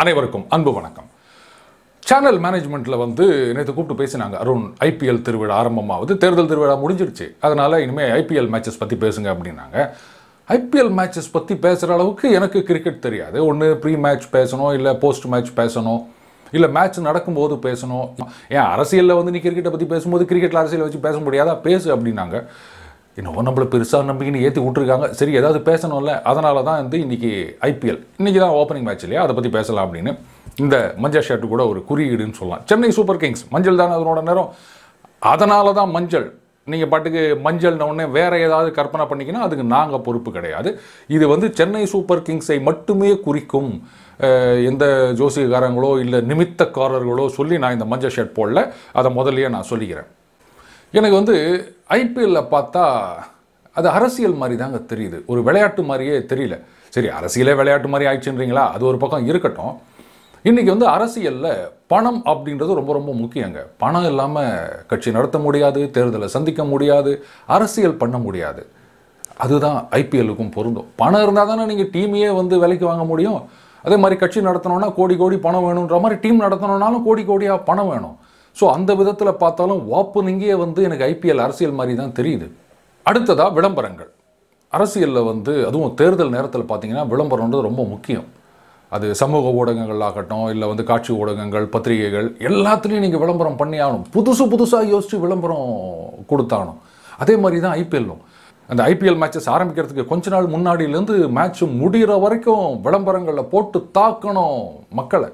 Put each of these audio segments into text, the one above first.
அனைவருக்கும் அன்பு வணக்கம். சேனல் மேனேஜ்மெண்ட்டில் வந்து நேற்று கூப்பிட்டு பேசினாங்க அருண் ஐபிஎல் திருவிழா ஆரம்பமாகுது தேர்தல் திருவிழா முடிஞ்சிருச்சு. அதனால் இனிமேல் ஐபிஎல் மேட்சஸ் பற்றி பேசுங்க அப்படின்னாங்க. ஐபிஎல் மேட்சஸ் பற்றி பேசுகிற அளவுக்கு எனக்கு கிரிக்கெட் தெரியாது. ஒன்று ப்ரீ மேட்ச் பேசணும் இல்லை போஸ்ட் மேட்ச் பேசணும் இல்லை மேட்ச் நடக்கும்போது பேசணும். ஏன் அரசியலில் வந்து நீ கிரிக்கெட்டை பற்றி பேசும்போது கிரிக்கெட்டில் அரசியலை வச்சு பேச முடியாதா? பேசு அப்படின்னாங்க. இன்னும் நம்மள பெருசாக நம்பிக்கைன்னு ஏற்றி விட்ருக்காங்க சரி ஏதாவது பேசணும்ல. அதனால தான் வந்து இன்றைக்கி ஐபிஎல் இன்றைக்கி தான் ஓப்பனிங் மேட்ச் இல்லையா? அதை பற்றி பேசலாம் அப்படின்னு. இந்த மஞ்சள் ஷர்ட்டு கூட ஒரு குறியீடுன்னு சொல்லலாம். சென்னை சூப்பர் கிங்ஸ் மஞ்சள் தானே அதனோட நேரம் அதனால தான் மஞ்சள். நீங்கள் பாட்டுக்கு மஞ்சள்ன உடனே வேறு ஏதாவது கற்பனை பண்ணிக்கினா அதுக்கு நாங்கள் பொறுப்பு கிடையாது. இது வந்து சென்னை சூப்பர் கிங்ஸை மட்டுமே குறிக்கும் எந்த ஜோசியக்காரங்களோ இல்லை நிமித்தக்காரர்களோ சொல்லி நான் இந்த மஞ்சள் ஷர்ட் போடல. அதை முதல்லையே நான் சொல்லிக்கிறேன். எனக்கு வந்து ஐபிஎல்ல பார்த்தா அது அரசியல் மாதிரி தாங்க தெரியுது. ஒரு விளையாட்டு மாதிரியே தெரியல. சரி அரசியலே விளையாட்டு மாதிரி ஆயிடுச்சுன்றீங்களா? அது ஒரு பக்கம் இருக்கட்டும். இன்றைக்கி வந்து அரசியலில் பணம் அப்படின்றது ரொம்ப ரொம்ப முக்கியங்க. பணம் இல்லாமல் கட்சி நடத்த முடியாது தேர்தலை சந்திக்க முடியாது அரசியல் பண்ண முடியாது. அதுதான் ஐபிஎல்லுக்கும் பொருந்தும். பணம் இருந்தால் தானே நீங்கள் டீமையே வந்து விலைக்கு வாங்க முடியும். அதே மாதிரி கட்சி நடத்தணும்னா கோடி கோடி பணம் வேணுன்ற மாதிரி டீம் நடத்தணும்னாலும் கோடி கோடியாக பணம் வேணும். ஸோ அந்த விதத்தில் பார்த்தாலும் ஓப்பனிங்கே வந்து எனக்கு ஐபிஎல் அரசியல் மாதிரி தான் தெரியுது. அடுத்ததாக விளம்பரங்கள். அரசியலில் வந்து அதுவும் தேர்தல் நேரத்தில் பார்த்தீங்கன்னா விளம்பரம்ன்றது ரொம்ப முக்கியம். அது சமூக ஊடகங்கள் ஆகட்டும் இல்லை வந்து காட்சி ஊடகங்கள் பத்திரிகைகள் எல்லாத்துலேயும் நீங்கள் விளம்பரம் பண்ணி ஆகணும். புதுசு புதுசாக யோசித்து விளம்பரம் கொடுத்தாகணும். அதே மாதிரி தான் ஐபிஎல்லும் அந்த ஐபிஎல் மேட்சஸ் ஆரம்பிக்கிறதுக்கு கொஞ்ச நாள் முன்னாடியிலேருந்து மேட்ச் முடிகிற வரைக்கும் விளம்பரங்களில் போட்டு தாக்கணும் மக்களை.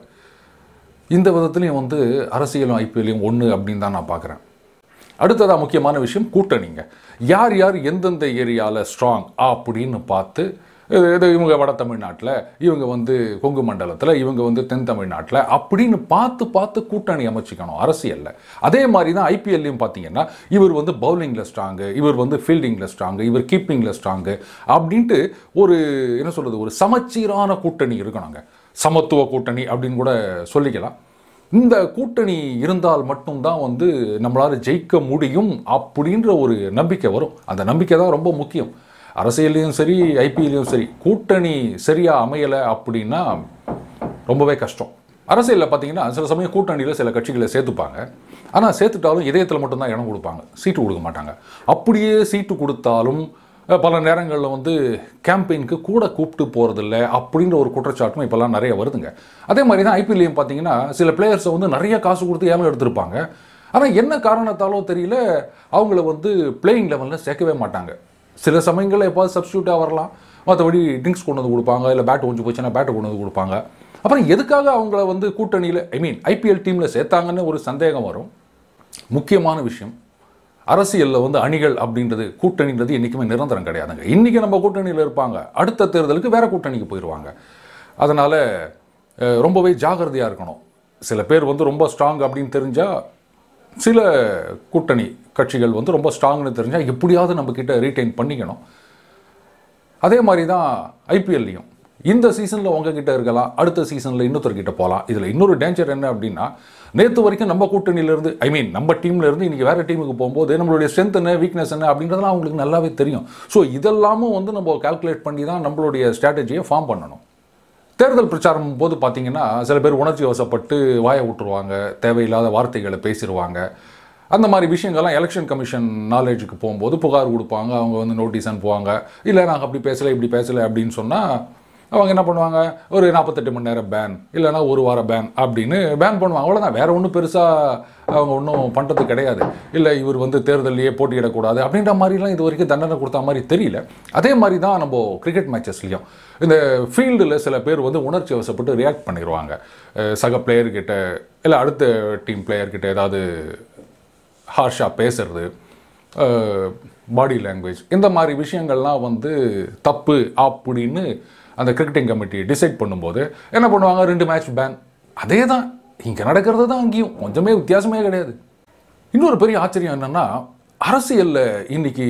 இந்த விதத்துலையும் வந்து அரசியலும் ஐபிஎல்லையும் ஒன்று அப்படின்னு தான் நான் பார்க்குறேன். அடுத்ததாக முக்கியமான விஷயம் கூட்டணிங்க. யார் யார் எந்தெந்த ஏரியாவில் ஸ்ட்ராங் அப்படின்னு பார்த்து இது இது இவங்க வட தமிழ்நாட்டில் இவங்க வந்து கொங்கு மண்டலத்தில் இவங்க வந்து தென் தமிழ்நாட்டில் அப்படின்னு பார்த்து பார்த்து கூட்டணி அமைச்சிக்கணும் அரசியலில். அதே மாதிரி தான் ஐபிஎல்லையும் பார்த்தீங்கன்னா இவர் வந்து பவுலிங்கில் ஸ்ட்ராங்கு இவர் வந்து ஃபீல்டிங்கில் ஸ்ட்ராங்கு இவர் கீப்பிங்கில் ஸ்ட்ராங்கு அப்படின்ட்டு ஒரு என்ன சொல்கிறது ஒரு சமச்சீரான கூட்டணி இருக்கணுங்க. சமத்துவ கூட்டணி அப்படின்னு கூட சொல்லிக்கலாம். இந்த கூட்டணி இருந்தால் மட்டும்தான் வந்து நம்மளால் ஜெயிக்க முடியும் அப்படின்ற ஒரு நம்பிக்கை வரும். அந்த நம்பிக்கை தான் ரொம்ப முக்கியம். அரசியல்லையும் சரி ஐபிஎல்லையும் சரி கூட்டணி சரியாக அமையலை அப்படின்னா ரொம்பவே கஷ்டம். அரசியலில் பார்த்தீங்கன்னா சில சமயம் கூட்டணியில் சில கட்சிகளை சேர்த்துப்பாங்க. ஆனால் சேர்த்துட்டாலும் இதயத்தில் மட்டும்தான் இடம் கொடுப்பாங்க. சீட்டு கொடுக்க மாட்டாங்க. அப்படியே சீட்டு கொடுத்தாலும் பல நேரங்களில் வந்து கேம்பெயினுக்கு கூட கூப்பிட்டு போகிறதில்ல அப்படின்ற ஒரு குற்றச்சாட்டும் இப்போல்லாம் நிறைய வருதுங்க. அதே மாதிரி தான் ஐபிஎல்லையும் பார்த்தீங்கன்னா சில பிளேயர்ஸை வந்து நிறைய காசு கொடுத்து ஏலம் எடுத்திருப்பாங்க. ஆனால் என்ன காரணத்தாலோ தெரியல அவங்கள வந்து பிளேயிங் லெவலில் சேர்க்கவே மாட்டாங்க. சில சமயங்களில் எப்போது சப்ஸ்டியூட்டாக வரலாம். மற்றபடி ட்ரிங்க்ஸ் கொண்டு வந்து கொடுப்பாங்க இல்லை பேட் ஒஞ்சு போச்சுன்னா பேட்டை கொண்டு வந்து கொடுப்பாங்க. அப்புறம் எதுக்காக அவங்கள வந்து கூட்டணியில் ஐ மீன் ஐபிஎல் டீமில் சேர்த்தாங்கன்னு ஒரு சந்தேகம் வரும். முக்கியமான விஷயம். அரசியலில் வந்து அணிகள் அப்படின்றது கூட்டணின்றது என்றைக்குமே நிரந்தரம் கிடையாதுங்க. இன்றைக்கி நம்ம கூட்டணியில் இருப்பாங்க. அடுத்த தேர்தலுக்கு வேறு கூட்டணிக்கு போயிடுவாங்க அதனால் ரொம்பவே ஜாகிரதையாக இருக்கணும். சில பேர் வந்து ரொம்ப ஸ்ட்ராங் அப்படின்னு தெரிஞ்சால் சில கூட்டணி கட்சிகள் வந்து ரொம்ப ஸ்ட்ராங்னு தெரிஞ்சால் எப்படியாவது நம்மக்கிட்ட ரீட்டைன் பண்ணிக்கணும். அதே மாதிரி தான் ஐபிஎல்லையும் இந்த சீசனில் உங்ககிட்ட இருக்கலாம் அடுத்த சீசனில் இன்னொருத்தர்கிட்ட போகலாம் இதில் இன்னொரு டேஞ்சர் என்ன அப்படின்னா நேற்று வரைக்கும் நம்ம கூட்டணியிலேருந்து ஐ மீன் நம்ம டீம்லேருந்து இன்றைக்கி வேறு டீமுக்கு போகும்போது நம்மளுடைய ஸ்ட்ரென்த் என்ன வீக்னஸ் என்ன அப்படின்றதெல்லாம் அவங்களுக்கு நல்லாவே தெரியும். ஸோ இதெல்லாமும் வந்து நம்ம கால்குலேட் பண்ணி தான் நம்மளுடைய ஸ்ட்ராட்டஜியை ஃபார்ம் பண்ணணும். தேர்தல் பிரச்சாரம் போது பார்த்தீங்கன்னா சில பேர் உணர்ச்சி வசப்பட்டு வாயை விட்டுருவாங்க தேவையில்லாத வார்த்தைகளை பேசிடுவாங்க அந்த மாதிரி விஷயங்கள்லாம் எலெக்ஷன் கமிஷன் நாலேஜுக்கு போகும்போது புகார் கொடுப்பாங்க அவங்க வந்து நோட்டீஸ் அனுப்புவாங்க. இல்லை நாங்கள் அப்படி பேசலை இப்படி பேசலை அப்படின்னு சொன்னால் அவங்க என்ன பண்ணுவாங்க? ஒரு நாற்பத்தெட்டு மணி நேரம் பேன் இல்லைன்னா ஒரு வாரம் பேன் அப்படின்னு பேன் பண்ணுவாங்க. அவ்வளோதான் வேறு ஒன்றும் பெருசாக அவங்க ஒன்றும் பண்ணுறது கிடையாது. இல்லை இவர் வந்து தேர்தலையே போட்டியிடக்கூடாது அப்படின்ற மாதிரிலாம் இது வரைக்கும் தண்டனை கொடுத்த மாதிரி தெரியல. அதே மாதிரி தான் நம்ம கிரிக்கெட் மேட்சஸ்லையும் இந்த ஃபீல்டில் சில பேர் வந்து உணர்ச்சி வசப்பட்டு ரியாக்ட் பண்ணிடுவாங்க சக பிளேயர்கிட்ட இல்லை அடுத்த டீம் பிளேயர்கிட்ட ஏதாவது ஹார்ஷாக பேசுறது பாடி லாங்குவேஜ் இந்த மாதிரி விஷயங்கள்லாம் வந்து தப்பு அப்படின்னு அந்த கிரிக்கெட்டிங் கமிட்டி டிசைட் பண்ணும்போது என்ன பண்ணுவாங்க? ரெண்டு மேட்ச் பேன் அதே தான் இங்கே நடக்கிறது தான் அங்கேயும். கொஞ்சமே வித்தியாசமே கிடையாது. இன்னொரு பெரிய ஆச்சரியம் என்னென்னா அரசியலில் இன்னைக்கு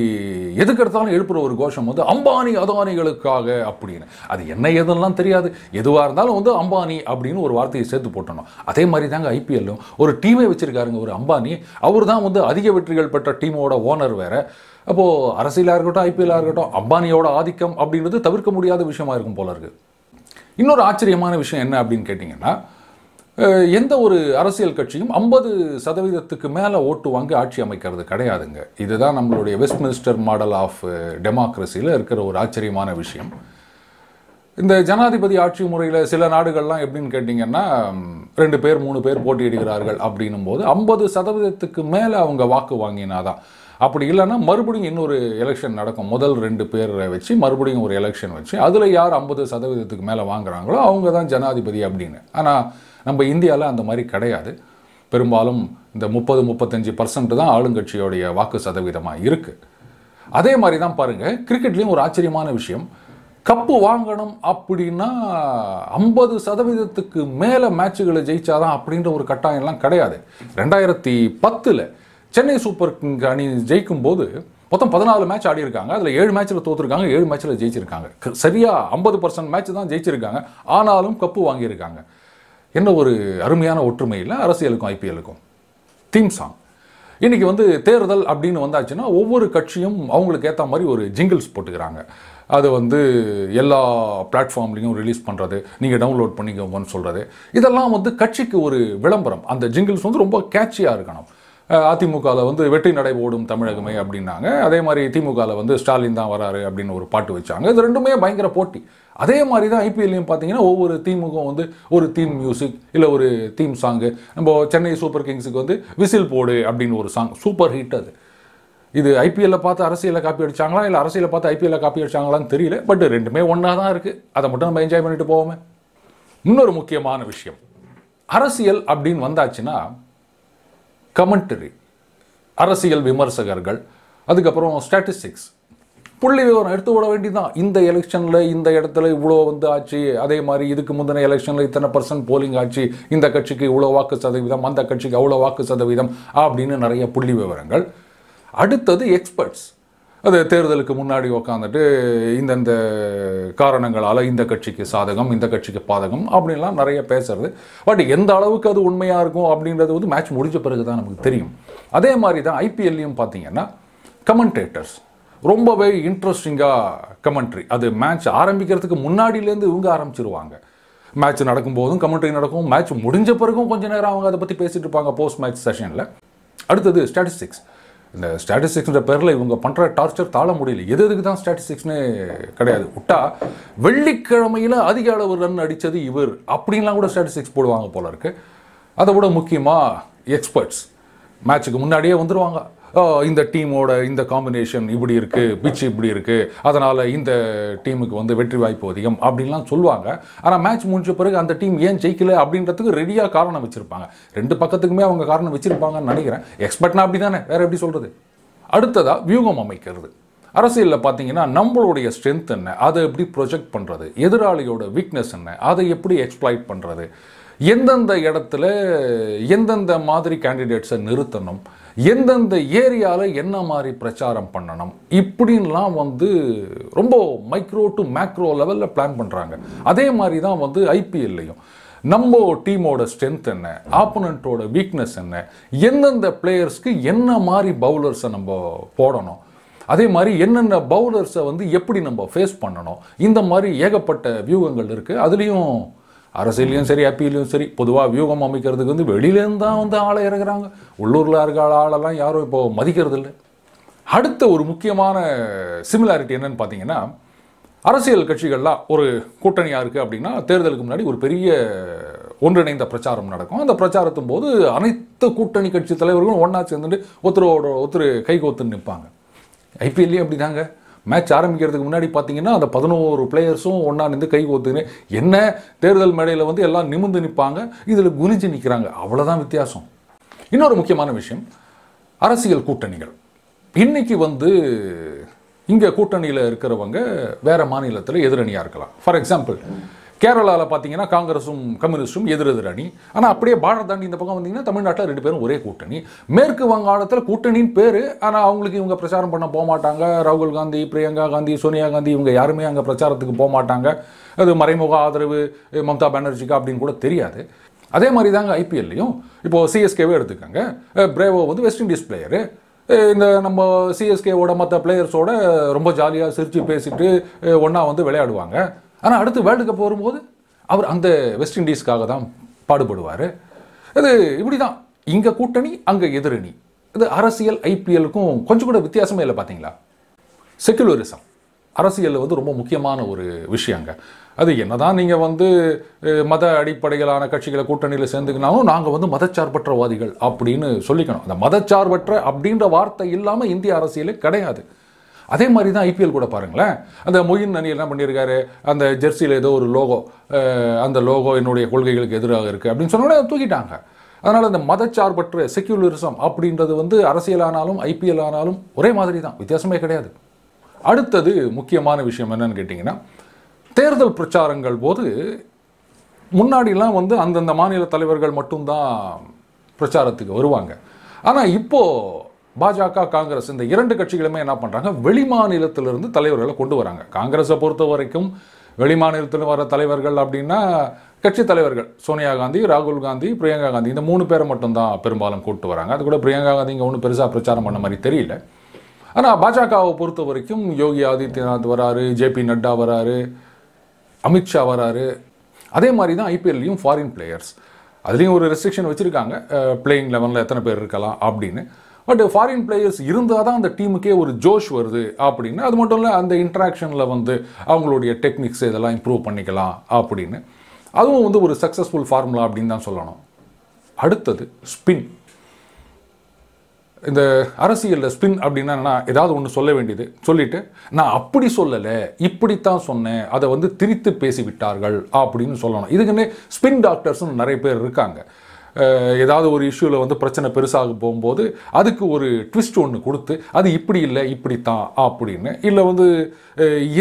எதுக்கு எடுத்தாலும் எழுப்புற ஒரு கோஷம் வந்து அம்பானி அதானிகளுக்காக அப்படின்னு. அது என்ன எதுலாம் தெரியாது. எதுவாக இருந்தாலும் வந்து அம்பானி அப்படின்னு ஒரு வார்த்தையை சேர்த்து போட்டணும். அதே மாதிரி தாங்க ஐபிஎல்லும் ஒரு டீமே வச்சுருக்காருங்க ஒரு அம்பானி. அவர் தான் வந்து அதிக வெற்றிகள் பெற்ற டீமோட ஓனர் வேறு. அப்போது அரசியலாக இருக்கட்டும் ஐபிஎல்லாக இருக்கட்டும் அம்பானியோட ஆதிக்கம் அப்படின்றது தவிர்க்க முடியாத விஷயமா இருக்கும் போல இருக்குது இன்னொரு ஆச்சரியமான விஷயம் என்ன அப்படின்னு கேட்டிங்கன்னா எந்த ஒரு அரசியல் கட்சியும் ஐம்பது சதவீதத்துக்கு மேலே ஓட்டு வாங்கி ஆட்சி அமைக்கிறது கிடையாதுங்க. இதுதான் நம்மளுடைய வெஸ்ட்மினிஸ்டர் மாடல் ஆஃப் டெமோக்ரஸியில் இருக்கிற ஒரு ஆச்சரியமான விஷயம். இந்த ஜனாதிபதி ஆட்சி முறையில் சில நாடுகள்லாம் எப்படின்னு கேட்டிங்கன்னா ரெண்டு பேர் மூணு பேர் போட்டியிடுகிறார்கள் அப்படின்னும் போது ஐம்பது சதவீதத்துக்கு மேலே அவங்க வாக்கு வாங்கினாதான் அப்படி இல்லைன்னா மறுபடியும் இன்னொரு எலெக்ஷன் நடக்கும். முதல் ரெண்டு பேரை வச்சு மறுபடியும் ஒரு எலெக்ஷன் வச்சு அதில் யார் ஐம்பது சதவீதத்துக்கு மேலே வாங்குறாங்களோ அவங்க தான் ஜனாதிபதி அப்படின்னு. ஆனால் நம்ம இந்தியாவில் அந்த மாதிரி கிடையாது. பெரும்பாலும் இந்த முப்பது முப்பத்தஞ்சு பர்சன்ட் தான் ஆளுங்கட்சியோடைய வாக்கு சதவீதமாக இருக்குது அதே மாதிரி தான் பாருங்க கிரிக்கெட்லேயும் ஒரு ஆச்சரியமான விஷயம். கப்பு வாங்கணும் அப்படின்னா ஐம்பது சதவீதத்துக்கு மேலே மேட்சுகளை ஜெயிச்சாதான் அப்படின்ற ஒரு கட்டாயம்லாம் கிடையாது. ரெண்டாயிரத்தி பத்தில் சென்னை சூப்பர் கிங் அணி ஜெயிக்கும் போது மொத்தம் பதினாலு மேட்ச் ஆடி இருக்காங்க அதில் ஏழு மேட்ச்சில் தோத்துருக்காங்க ஏழு மேட்ச்சில் ஜெயிச்சிருக்காங்க. சரியாக ஐம்பது பர்சன்ட் மேட்ச் தான் ஜெயிச்சிருக்காங்க. ஆனாலும் கப்பு வாங்கியிருக்காங்க. என்ன ஒரு அருமையான ஒற்றுமை இல்லை அரசியலுக்கும் ஐபிஎலுக்கும் தீம் சாங் இன்னைக்கு வந்து தேர்தல் அப்படின்னு வந்தாச்சுன்னா ஒவ்வொரு கட்சியும் அவங்களுக்கு ஏற்ற மாதிரி ஒரு ஜிங்கிள்ஸ் போட்டுக்கிறாங்க. அது வந்து எல்லா பிளாட்ஃபார்ம்லேயும் ரிலீஸ் பண்ணுறது நீங்கள் டவுன்லோட் பண்ணிக்கோங்கன்னு சொல்கிறது இதெல்லாம் வந்து கட்சிக்கு ஒரு விளம்பரம். அந்த ஜிங்கிள்ஸ் வந்து ரொம்ப கேட்சியாக இருக்கணும். அதிமுகவில் வந்து வெற்றி நடை ஓடும் தமிழகமே அப்படின்னாங்க. அதே மாதிரி திமுகவில் வந்து ஸ்டாலின் தான் வராரு அப்படின்னு ஒரு பாட்டு வச்சாங்க. இது ரெண்டுமே பயங்கர போட்டி. அதே மாதிரி தான் ஐபிஎல்லையும் பார்த்தீங்கன்னா ஒவ்வொரு தீமுக்கும் வந்து ஒரு தீம் மியூசிக் இல்லை ஒரு தீம் சாங்கு நம்ம சென்னை சூப்பர் கிங்ஸுக்கு வந்து விசில் போடு அப்படின்னு ஒரு சாங் சூப்பர் ஹிட் அது. இது ஐபிஎல்ல பார்த்து அரசியலில் காப்பி அடிச்சாங்களா? இல்லை அரசியலை பார்த்து ஐபிஎல்ல காப்பி அடிச்சாங்களான்னு தெரியல. பட் ரெண்டுமே ஒன்றா தான் இருக்குது அதை மட்டும் நம்ம என்ஜாய் பண்ணிட்டு போவோமே. இன்னொரு முக்கியமான விஷயம். அரசியல் அப்படின்னு வந்தாச்சுன்னா கமெண்டரி அரசியல் விமர்சகர்கள் அதுக்கப்புறம் ஸ்டாட்டிஸ்டிக்ஸ் புள்ளி விவரம் எடுத்து விட வேண்டியதுதான். இந்த எலெக்ஷனில் இந்த இடத்துல இவ்வளோ வந்து ஆச்சு. அதே மாதிரி இதுக்கு முந்தின எலெக்ஷனில் இத்தனை பர்சன்ட் போலிங் ஆச்சு. இந்த கட்சிக்கு இவ்வளோ வாக்கு சதவீதம் அந்த கட்சிக்கு அவ்வளோ வாக்கு சதவீதம் அப்படின்னு நிறைய புள்ளி விவரங்கள். அடுத்தது எக்ஸ்பர்ட்ஸ் அது தேர்தலுக்கு முன்னாடி உக்காந்துட்டு இந்தந்த காரணங்களால் இந்த கட்சிக்கு சாதகம் இந்த கட்சிக்கு பாதகம் அப்படின்லாம் நிறைய பேசுறது. பட் எந்த அளவுக்கு அது உண்மையாக இருக்கும் அப்படின்றது வந்து மேட்ச் முடிஞ்ச பிறகு தான் நமக்கு தெரியும். அதே மாதிரி தான் ஐபிஎல்லையும் பார்த்தீங்கன்னா கமெண்டேட்டர்ஸ் ரொம்பவே இன்ட்ரெஸ்டிங்காக கமெண்ட்ரி அது மேட்ச் ஆரம்பிக்கிறதுக்கு முன்னாடியிலேருந்து இவங்க ஆரம்பிச்சிருவாங்க. மேட்ச் நடக்கும்போதும் கமெண்ட்ரி நடக்கும். மேட்ச் முடிஞ்ச பிறகும் கொஞ்ச நேரம் அவங்க அதை பற்றி பேசிட்டு இருப்பாங்க போஸ்ட் மேட்ச் செஷனில் அடுத்தது ஸ்டாட்டிஸ்டிக்ஸ் இந்த ஸ்டாட்டிஸ்டிக்ஸ்ன்ற பேரில் இவங்க பண்ணுற டார்ச்சர் தாழ முடியல. எது எதுக்கு தான் ஸ்டாட்டிஸ்டிக்ஸ்னு கிடையாது. விட்டா வெள்ளிக்கிழமையில் அதிக அளவு ரன் அடித்தது இவர். அப்படின்லாம் கூட ஸ்டாட்டிஸ்டிக்ஸ் போடுவாங்க போல இருக்குது அதை விட முக்கியமாக எக்ஸ்பர்ட்ஸ் மேட்ச்சுக்கு முன்னாடியே வந்துடுவாங்க இந்த டீமோட இந்த காம்பினேஷன் இப்படி இருக்குது பிச் இப்படி இருக்குது அதனால் இந்த டீமுக்கு வந்து வெற்றி வாய்ப்பு அதிகம் அப்படின்லாம் சொல்லுவாங்க. ஆனால் மேட்ச் முடிஞ்ச பிறகு அந்த டீம் ஏன் ஜெயிக்கல அப்படின்றதுக்கு ரெடியாக காரணம் வச்சுருப்பாங்க. ரெண்டு பக்கத்துக்குமே அவங்க காரணம் வச்சுருப்பாங்கன்னு நினைக்கிறேன். எக்ஸ்பர்ட்னா அப்படி தானே வேறு எப்படி சொல்கிறது அடுத்ததாக வியூகம் அமைக்கிறது. அரசியலில் பார்த்தீங்கன்னா நம்மளுடைய ஸ்ட்ரென்த் என்ன? அதை எப்படி ப்ரொஜெக்ட் பண்ணுறது எதிராளியோட வீக்னஸ் என்ன? அதை எப்படி எக்ஸ்ப்ளாய்ட் பண்ணுறது எந்தெந்த இடத்துல எந்தெந்த மாதிரி கேண்டிடேட்ஸை நிறுத்தணும் எந்தெந்த ஏரியாவில் என்ன மாதிரி பிரச்சாரம் பண்ணணும் இப்படின்லாம் வந்து ரொம்ப மைக்ரோ டு மேக்ரோ லெவலில் பிளான் பண்ணுறாங்க அதே மாதிரி தான் வந்து ஐபிஎல்லையும் நம்ம டீமோட ஸ்ட்ரென்த் என்ன ஆப்போனண்ட்டோட வீக்னஸ் என்ன எந்தெந்த பிளேயர்ஸ்க்கு என்ன மாதிரி பவுலர்ஸை நம்ம போடணும் அதே மாதிரி என்னென்ன பவுலர்ஸை வந்து எப்படி நம்ம ஃபேஸ் பண்ணணும் இந்த மாதிரி ஏகப்பட்ட வியூகங்கள் இருக்குது அதுலேயும் அரசியலையும் சரி அப்பீலையும் சரி பொதுவாக வியூகம் அமைக்கிறதுக்கு வந்து வெளியிலேருந்து தான் வந்து ஆளை இறங்குறாங்க உள்ளூரில் இருக்கிற ஆளெல்லாம் யாரும் இப்போ மதிக்கிறது இல்லை அடுத்த ஒரு முக்கியமான சிமிலாரிட்டி என்னன்னு பார்த்தீங்கன்னா அரசியல் கட்சிகள்லாம் ஒரு கூட்டணியாக இருக்குது அப்படின்னா தேர்தலுக்கு முன்னாடி ஒரு பெரிய ஒன்றிணைந்த பிரச்சாரம் நடக்கும். அந்த பிரச்சாரத்தின் போது அனைத்து கூட்டணி கட்சி தலைவர்களும் ஒன்றா சேர்ந்துட்டு ஒருத்தரோட ஒருத்தர் கைகோத்துன்னு நிற்பாங்க ஐபிஎல்லையும் அப்படி தாங்க மேட்ச் ஆரம்பிக்கிறதுக்கு முன்னாடி பார்த்தீங்கன்னா அந்த பதினோரு பிளேயர்ஸும் ஒன்றா நின்று கை கோத்துன்னு என்ன தேர்தல் மேடையில் வந்து எல்லாம் நிமிந்து நிற்பாங்க இதில் குனிஞ்சு நிற்கிறாங்க அவ்வளோதான் வித்தியாசம். இன்னொரு முக்கியமான விஷயம் அரசியல் கூட்டணிகள். இன்னைக்கு வந்து இங்கே கூட்டணியில் இருக்கிறவங்க வேற மாநிலத்தில் எதிரணியாக இருக்கலாம். ஃபார் எக்ஸாம்பிள் கேரளாவில் பார்த்தீங்கன்னா காங்கிரஸும் கம்யூனிஸ்டும் எதிரெதிர் அணி. ஆனால் அப்படியே பார்டர் தாண்டி இந்த பக்கம் வந்தீங்கன்னா தமிழ்நாட்டில் ரெண்டு பேரும் ஒரே கூட்டணி. மேற்கு வங்காளத்தில் கூட்டணின்னு பேர் ஆனால் அவங்களுக்கு இவங்க பிரச்சாரம் பண்ண போக மாட்டாங்க ராகுல் காந்தி பிரியங்கா காந்தி சோனியா காந்தி இவங்க யாருமே அங்கே பிரச்சாரத்துக்கு போக மாட்டாங்க அது மறைமுக ஆதரவு மம்தா பானர்ஜிக்கு அப்படின்னு கூட தெரியாது. அதே மாதிரி தாங்க ஐபிஎல்லையும் இப்போ சிஎஸ்கேவே எடுத்துக்கோங்க. பிரேவோ வந்து வெஸ்ட் இண்டீஸ் பிளேயரு இந்த நம்ம சிஎஸ்கேவோட மற்ற பிளேயர்ஸோட ரொம்ப ஜாலியாக சிரித்து பேசிட்டு ஒன்றா வந்து விளையாடுவாங்க. ஆனால் அடுத்து வேர்ல்டு கப் வரும்போது அவர் அந்த வெஸ்ட் இண்டீஸ்க்காக தான் பாடுபடுவார். அது இப்படி தான் இங்கே கூட்டணி அங்கே எதிரணி. இது அரசியல் ஐபிஎலுக்கும் கொஞ்சம் கூட வித்தியாசமே இல்லை பார்த்தீங்களா செக்குலரிசம் அரசியலில் வந்து ரொம்ப முக்கியமான ஒரு விஷயங்க அது என்னதான் நீங்கள் வந்து மத அடிப்படையிலான கட்சிகளை கூட்டணியில் சேர்ந்துக்கினாலும் நாங்கள் வந்து மதச்சார்பற்றவாதிகள் அப்படின்னு சொல்லிக்கணும். அந்த மதச்சார்பற்ற அப்படின்ற வார்த்தை இல்லாமல் இந்திய அரசியலே கிடையாது. அதே மாதிரி தான் ஐபிஎல் கூட பாருங்களேன். அந்த மொயின் அணி என்ன பண்ணியிருக்காரு? அந்த ஜெர்சியில் ஏதோ ஒரு லோகோ அந்த லோகோ என்னுடைய கொள்கைகளுக்கு எதிராக இருக்குது அப்படின்னு சொன்னோடனே தூக்கிட்டாங்க. அதனால் அந்த மதச்சார்பற்ற செக்யூலரிசம் அப்படின்றது வந்து அரசியல் ஆனாலும் ஐபிஎல் ஆனாலும் ஒரே மாதிரி தான். வித்தியாசமே கிடையாது. அடுத்தது முக்கியமான விஷயம் என்னன்னு கேட்டிங்கன்னா தேர்தல் பிரச்சாரங்கள் போது முன்னாடிலாம் வந்து அந்தந்த மாநில தலைவர்கள் மட்டும்தான் பிரச்சாரத்துக்கு வருவாங்க. ஆனால் இப்போ பாஜக காங்கிரஸ் இந்த இரண்டு கட்சிகளுமே என்ன பண்ணுறாங்க வெளிமாநிலத்திலிருந்து தலைவர்களை கொண்டு வராங்க. காங்கிரஸை பொறுத்த வரைக்கும் வெளிமாநிலத்தில் வர தலைவர்கள் அப்படின்னா கட்சி தலைவர்கள். சோனியா காந்தி ராகுல் காந்தி பிரியங்கா காந்தி. இந்த மூணு பேரை மட்டும்தான் பெரும்பாலும் கூப்பிட்டு வராங்க. அது கூட பிரியங்கா காந்தி இங்கே ஒன்றும் பெருசாக பிரச்சாரம் பண்ண மாதிரி தெரியல. ஆனால் பாஜகவை பொறுத்த வரைக்கும் யோகி ஆதித்யநாத் வராரு ஜேபி நட்டா வராரு அமித்ஷா வராரு. அதே மாதிரி தான் ஐபிஎல்லையும் ஃபாரின் பிளேயர்ஸ் அதுலேயும் ஒரு ரெஸ்ட்ரிக்ஷன் வச்சுருக்காங்க. பிளேயிங் லெவனில் எத்தனை பேர் இருக்கலாம் அப்படின்னு. பட் ஃபாரின் பிளேயர்ஸ் இருந்தால் தான் அந்த டீமுக்கே ஒரு ஜோஷ் வருது அப்படின்னு. அது மட்டும் இல்லை அந்த இன்ட்ராக்ஷனில் வந்து அவங்களுடைய டெக்னிக்ஸ் இதெல்லாம் இம்ப்ரூவ் பண்ணிக்கலாம் அப்படின்னு. அதுவும் வந்து ஒரு சக்ஸஸ்ஃபுல் ஃபார்முலா அப்படின்னு தான் சொல்லணும். அடுத்தது ஸ்பின் இந்த அரசியலில் ஸ்பின் அப்படின்னா நான் ஏதாவது ஒன்று சொல்ல வேண்டியது. சொல்லிட்டு நான் அப்படி சொல்லலை இப்படித்தான் சொன்னேன். அதை வந்து திரித்து பேசிவிட்டார்கள் அப்படின்னு சொல்லணும். இதுக்குன்னே ஸ்பின் டாக்டர்ஸ்னு நிறைய பேர் இருக்காங்க. ஏதாவது ஒரு இஷ்யூவில் வந்து பிரச்சனை பெருசாக போகும்போது அதுக்கு ஒரு ட்விஸ்ட் ஒன்று கொடுத்து அது இப்படி இல்லை இப்படித்தான் அப்படின்னு. இல்லை வந்து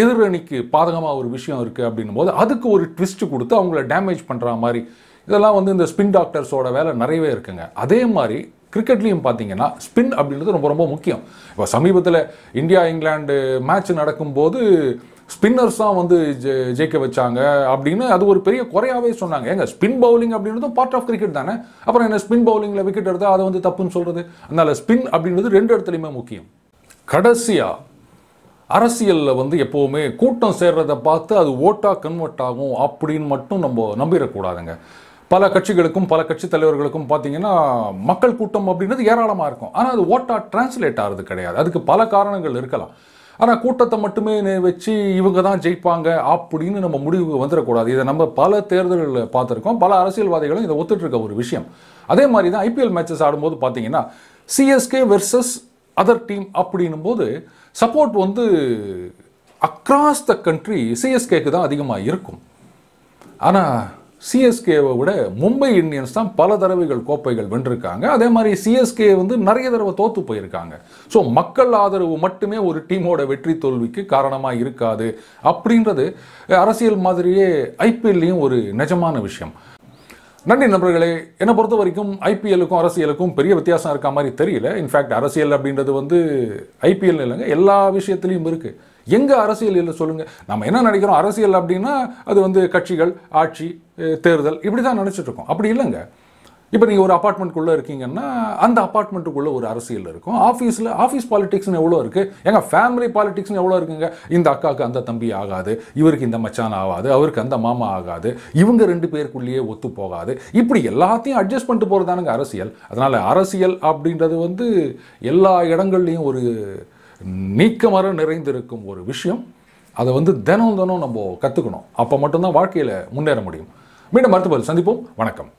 எதிரணிக்கு பாதகமாக ஒரு விஷயம் இருக்குது அப்படின்னும் போது அதுக்கு ஒரு ட்விஸ்ட் கொடுத்து அவங்கள டேமேஜ் பண்ணுற மாதிரி. இதெல்லாம் வந்து இந்த ஸ்பின் டாக்டர்ஸோட வேலை நிறையவே இருக்குங்க. அதே மாதிரி கிரிக்கெட்லேயும் பார்த்தீங்கன்னா ஸ்பின் அப்படின்றது ரொம்ப ரொம்ப முக்கியம். இப்போ சமீபத்தில் இந்தியா இங்கிலாந்து மேட்ச் நடக்கும்போது ஸ்பின்னர்ஸ் தான் வந்து ஜெ- ஜெயிக்க வச்சாங்க அப்படின்னு அது ஒரு பெரிய குறையாவே சொன்னாங்க. ஏங்க ஸ்பின் பவுலிங் அப்படின்றதும் பார்ட் ஆஃப் கிரிக்கெட் தானே? அப்புறம் என்ன ஸ்பின் பவுலிங்கில் விக்கெட் எடுத்தால் அதை வந்து தப்புன்னு சொல்கிறது அதனால ஸ்பின் அப்படின்றது ரெண்டு இடத்துலையுமே முக்கியம். கடைசியாக அரசியலில் வந்து எப்போவுமே கூட்டம் சேர்றதை பார்த்து அது ஓட்டாக கன்வெர்ட் ஆகும் அப்படின்னு மட்டும் நம்ம நம்பிடக்கூடாதுங்க. பல கட்சிகளுக்கும் பல கட்சி தலைவர்களுக்கும் பார்த்தீங்கன்னா மக்கள் கூட்டம் அப்படின்றது ஏராளமாக இருக்கும். ஆனால் அது ஓட்டாக டிரான்ஸ்லேட் ஆகிறது கிடையாது. அதுக்கு பல காரணங்கள் இருக்கலாம். ஆனால் கூட்டத்தை மட்டுமே வச்சு இவங்க தான் ஜெயிப்பாங்க அப்படின்னு நம்ம முடிவுக்கு வந்துடக்கூடாது. இதை நம்ம பல தேர்தல்களில் பார்த்துருக்கோம். பல அரசியல்வாதிகளும் இதை ஒத்துட்ருக்க ஒரு விஷயம். அதே மாதிரி தான் ஐபிஎல் மேட்சஸ் ஆடும்போது பார்த்தீங்கன்னா சிஎஸ்கே வெர்சஸ் அதர் டீம் அப்படின்னும் போது சப்போர்ட் வந்து அக்ராஸ் த கண்ட்ரி சிஎஸ்கேக்கு தான் அதிகமாக இருக்கும். ஆனால் சிஎஸ்கேவை விட மும்பை இந்தியன்ஸ் தான் பல தடவைகள் கோப்பைகள் வென்றிருக்காங்க. அதே மாதிரி சிஎஸ்கே வந்து நிறைய தடவை தோத்து போயிருக்காங்க. ஸோ மக்கள் ஆதரவு மட்டுமே ஒரு டீமோட வெற்றி தோல்விக்கு காரணமாக இருக்காது அப்படின்றது அரசியல் மாதிரியே ஐபிஎல்லையும் ஒரு நிஜமான விஷயம். நன்றி நண்பர்களே என்னை பொறுத்த வரைக்கும் ஐபிஎல்லுக்கும் அரசியலுக்கும் பெரிய வித்தியாசம் இருக்க மாதிரி தெரியல. இன்ஃபேக்ட் அரசியல் அப்படின்றது வந்து ஐபிஎல் இல்லைங்க எல்லா விஷயத்துலையும் இருக்குது எங்கே அரசியல் இல்லை சொல்லுங்கள் நம்ம என்ன நினைக்கிறோம்? அரசியல் அப்படின்னா அது வந்து கட்சிகள் ஆட்சி தேர்தல் இப்படி தான் நினச்சிட்ருக்கோம் அப்படி இல்லைங்க. இப்போ நீங்கள் ஒரு அப்பார்ட்மெண்ட்குள்ளே இருக்கீங்கன்னா அந்த அப்பார்ட்மெண்ட்டுக்குள்ளே ஒரு அரசியல் இருக்கும். ஆஃபீஸில் ஆஃபீஸ் பாலிடிக்ஸ்னு எவ்வளோ இருக்குது எங்கள் ஃபேமிலி பாலிடிக்ஸ்னு எவ்வளோ இருக்குங்க? இந்த அக்காவுக்கு அந்த தம்பி ஆகாது இவருக்கு இந்த மச்சான் ஆகாது அவருக்கு அந்த மாமா ஆகாது இவங்க ரெண்டு பேருக்குள்ளேயே ஒத்து போகாது. இப்படி எல்லாத்தையும் அட்ஜஸ்ட் பண்ணிட்டு போகிறதானுங்க அரசியல். அதனால் அரசியல் அப்படின்றது வந்து எல்லா இடங்கள்லையும் ஒரு நீக்கமர நிறைந்திருக்கும் ஒரு விஷயம். அதை வந்து தினம் தினம் நம்ம கற்றுக்கணும் அப்போ மட்டும்தான் வாழ்க்கையில் முன்னேற முடியும். மீண்டும் மருத்துவர்கள் சந்திப்போம். வணக்கம்.